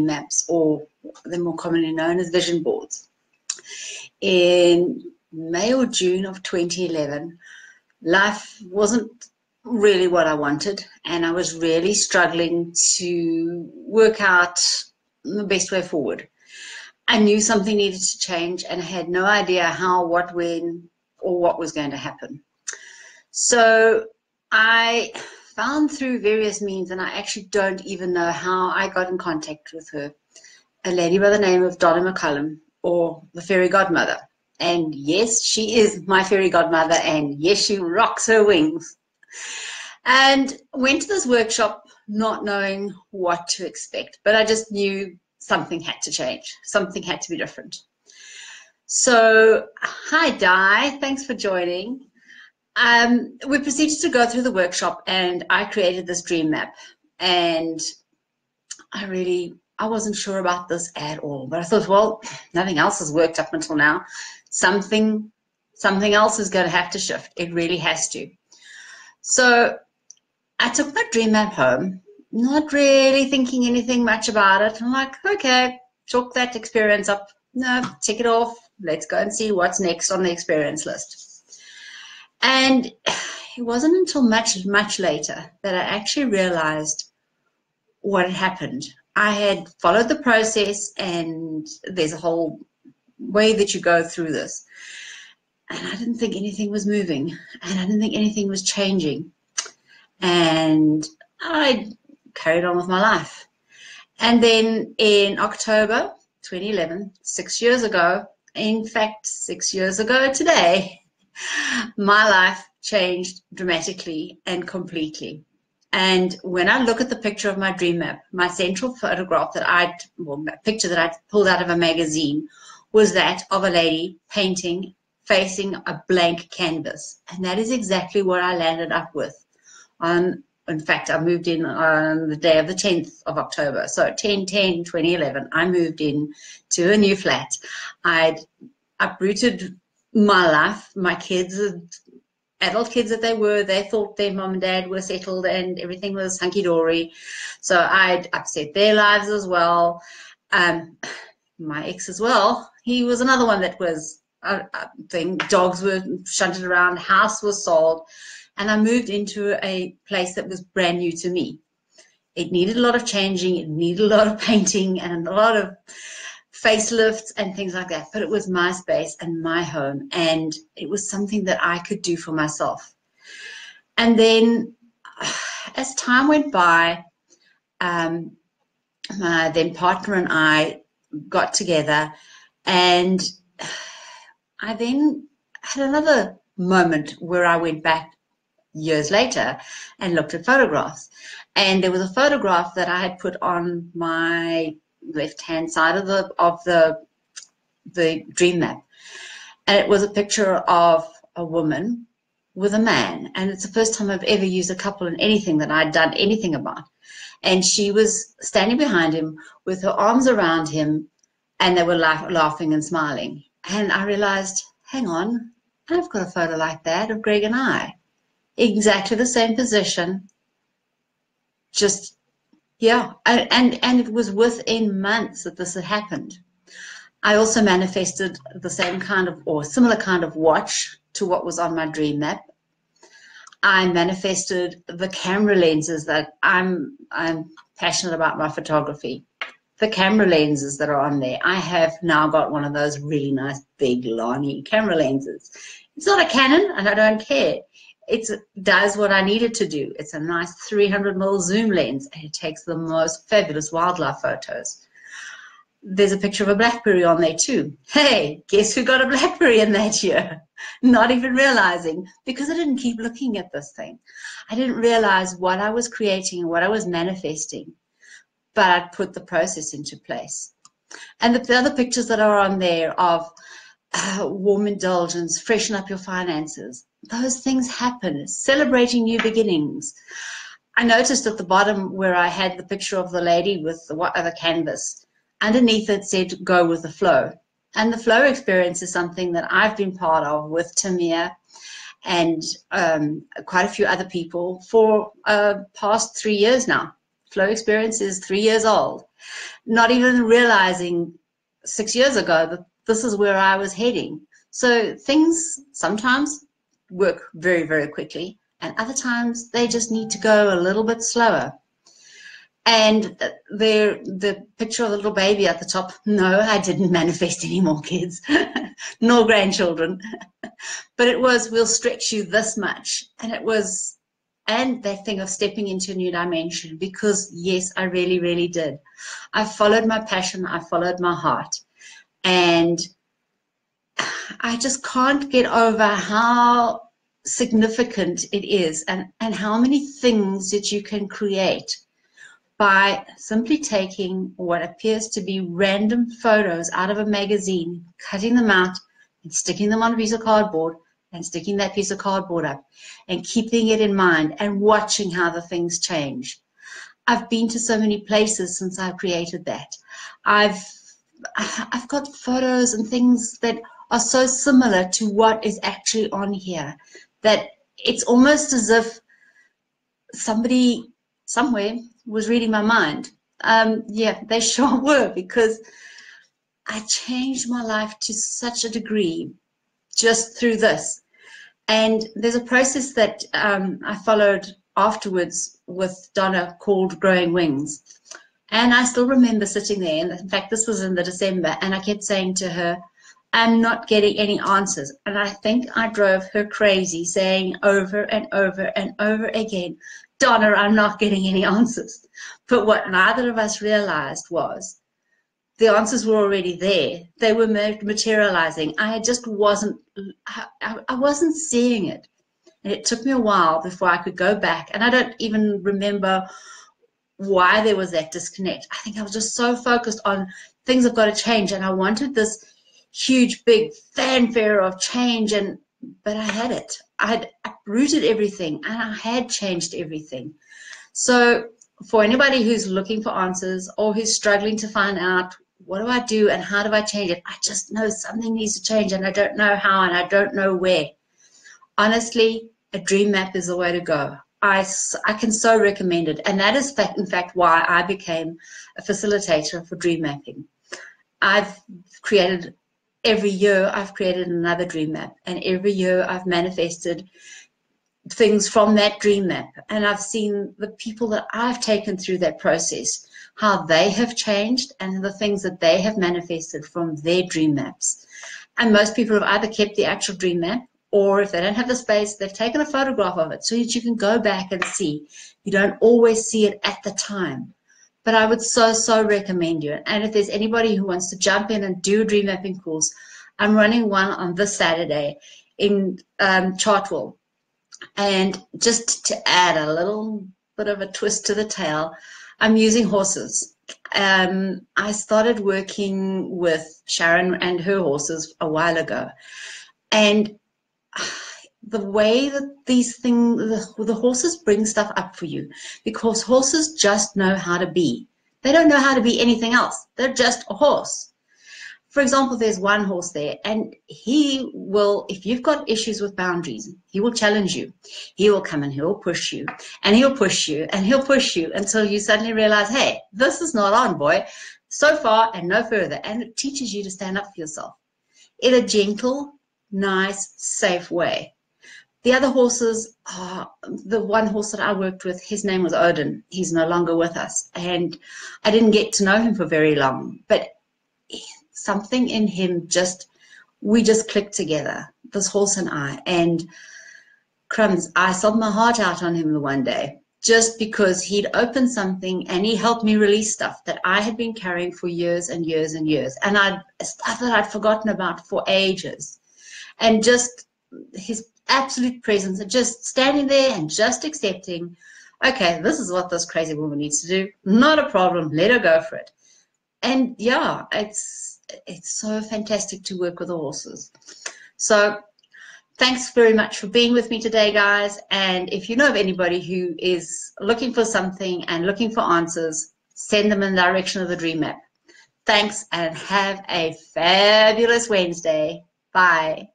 maps, or they're more commonly known as vision boards. In May or June of 2011, life wasn't really what I wanted, and I was really struggling to work out the best way forward. I knew something needed to change, and I had no idea how, what, when, or what was going to happen. So I found through various means, and I actually don't even know how I got in contact with her, a lady by the name of Donna McCullum, or the fairy godmother. And yes, she is my fairy godmother, and yes, she rocks her wings. And went to this workshop not knowing what to expect, but I just knew something had to change, something had to be different. So, hi, Di, thanks for joining. Um, we proceeded to go through the workshop, and I created this dream map. And I really, I wasn't sure about this at all, but I thought, well, nothing else has worked up until now. Something, something else is going to have to shift. It really has to. So I took my dream map home, not really thinking anything much about it. I'm like, okay, chalk that experience up. No, tick it off. Let's go and see what's next on the experience list. And it wasn't until much, much later that I actually realized what had happened. I had followed the process, and there's a whole way that you go through this. And I didn't think anything was moving, and I didn't think anything was changing. And I carried on with my life. And then in October 2011, six years ago, in fact, six years ago today, my life changed dramatically and completely. And when I look at the picture of my dream map, my central photograph that I'd, well, picture that I pulled out of a magazine was that of a lady painting facing a blank canvas. And that is exactly what I landed up with on in fact, I moved in on the day of the 10th of October. So 10 10 2011, I moved in to a new flat. I'd uprooted my life. My kids, adult kids that they were, they thought their mom and dad were settled and everything was hunky dory. So I'd upset their lives as well. Um, my ex as well. He was another one that was a, a thing. Dogs were shunted around. House was sold and I moved into a place that was brand new to me. It needed a lot of changing, it needed a lot of painting and a lot of facelifts and things like that. But it was my space and my home, and it was something that I could do for myself. And then as time went by, um, my then partner and I got together, and I then had another moment where I went back years later and looked at photographs. And there was a photograph that I had put on my left hand side of the of the the dream map. And it was a picture of a woman with a man. And it's the first time I've ever used a couple in anything that I'd done anything about. And she was standing behind him with her arms around him and they were laugh, laughing and smiling. And I realized, hang on, I've got a photo like that of Greg and I exactly the same position. Just, yeah. And, and it was within months that this had happened. I also manifested the same kind of, or similar kind of watch to what was on my dream map. I manifested the camera lenses that I'm, I'm passionate about my photography. The camera lenses that are on there. I have now got one of those really nice big Lani camera lenses. It's not a Canon and I don't care it does what I needed to do. It's a nice 300 mm zoom lens and it takes the most fabulous wildlife photos. There's a picture of a blackberry on there too. Hey, guess who got a blackberry in that year? Not even realizing because I didn't keep looking at this thing. I didn't realize what I was creating and what I was manifesting, but I'd put the process into place. And the, the other pictures that are on there of uh, warm indulgence, freshen up your finances, those things happen. Celebrating new beginnings. I noticed at the bottom where I had the picture of the lady with the, the canvas, underneath it said, go with the flow. And the flow experience is something that I've been part of with Tamir and um, quite a few other people for uh, past three years now. Flow experience is three years old. not even realizing six years ago that this is where I was heading. So things sometimes work very, very quickly, and other times they just need to go a little bit slower. And the picture of the little baby at the top, no, I didn't manifest any more kids, nor grandchildren. but it was, we'll stretch you this much. And it was, and that thing of stepping into a new dimension, because yes, I really, really did. I followed my passion, I followed my heart. And I just can't get over how significant it is and, and how many things that you can create by simply taking what appears to be random photos out of a magazine, cutting them out and sticking them on a piece of cardboard and sticking that piece of cardboard up and keeping it in mind and watching how the things change. I've been to so many places since I created that. I've I've got photos and things that are so similar to what is actually on here that it's almost as if somebody somewhere was reading my mind. Um, yeah, they sure were because I changed my life to such a degree just through this. And there's a process that um, I followed afterwards with Donna called Growing Wings. And I still remember sitting there, and in fact, this was in the December, and I kept saying to her, I'm not getting any answers. And I think I drove her crazy saying over and over and over again, Donna, I'm not getting any answers. But what neither of us realized was the answers were already there. They were materializing. I just wasn't, I, I wasn't seeing it. And it took me a while before I could go back. And I don't even remember why there was that disconnect. I think I was just so focused on things have got to change. And I wanted this huge, big fanfare of change. And, but I had it. I had uprooted everything and I had changed everything. So for anybody who's looking for answers or who's struggling to find out what do I do and how do I change it, I just know something needs to change and I don't know how and I don't know where. Honestly, a dream map is the way to go. I, I can so recommend it. And that is, in fact, why I became a facilitator for dream mapping. I've created every year I've created another dream map and every year I've manifested things from that dream map and I've seen the people that I've taken through that process how they have changed and the things that they have manifested from their dream maps and most people have either kept the actual dream map or if they don't have the space they've taken a photograph of it so that you can go back and see you don't always see it at the time but I would so, so recommend you. And if there's anybody who wants to jump in and do a dream mapping course, I'm running one on this Saturday in um, Chartwell. And just to add a little bit of a twist to the tale, I'm using horses. Um, I started working with Sharon and her horses a while ago. And the way that these things, the, the horses bring stuff up for you because horses just know how to be. They don't know how to be anything else. They're just a horse. For example, there's one horse there and he will, if you've got issues with boundaries, he will challenge you. He will come and he'll push you and he'll push you and he'll push you until you suddenly realize, hey, this is not on, boy. So far and no further. And it teaches you to stand up for yourself in a gentle, nice, safe way. The other horses, the one horse that I worked with, his name was Odin. He's no longer with us. And I didn't get to know him for very long. But something in him just, we just clicked together, this horse and I. And crumbs, I sobbed my heart out on him the one day just because he'd opened something and he helped me release stuff that I had been carrying for years and years and years. And I'd stuff that I'd forgotten about for ages. And just his absolute presence and just standing there and just accepting, okay, this is what this crazy woman needs to do. Not a problem. Let her go for it. And yeah, it's it's so fantastic to work with the horses. So thanks very much for being with me today, guys. And if you know of anybody who is looking for something and looking for answers, send them in the direction of the dream map. Thanks and have a fabulous Wednesday. Bye.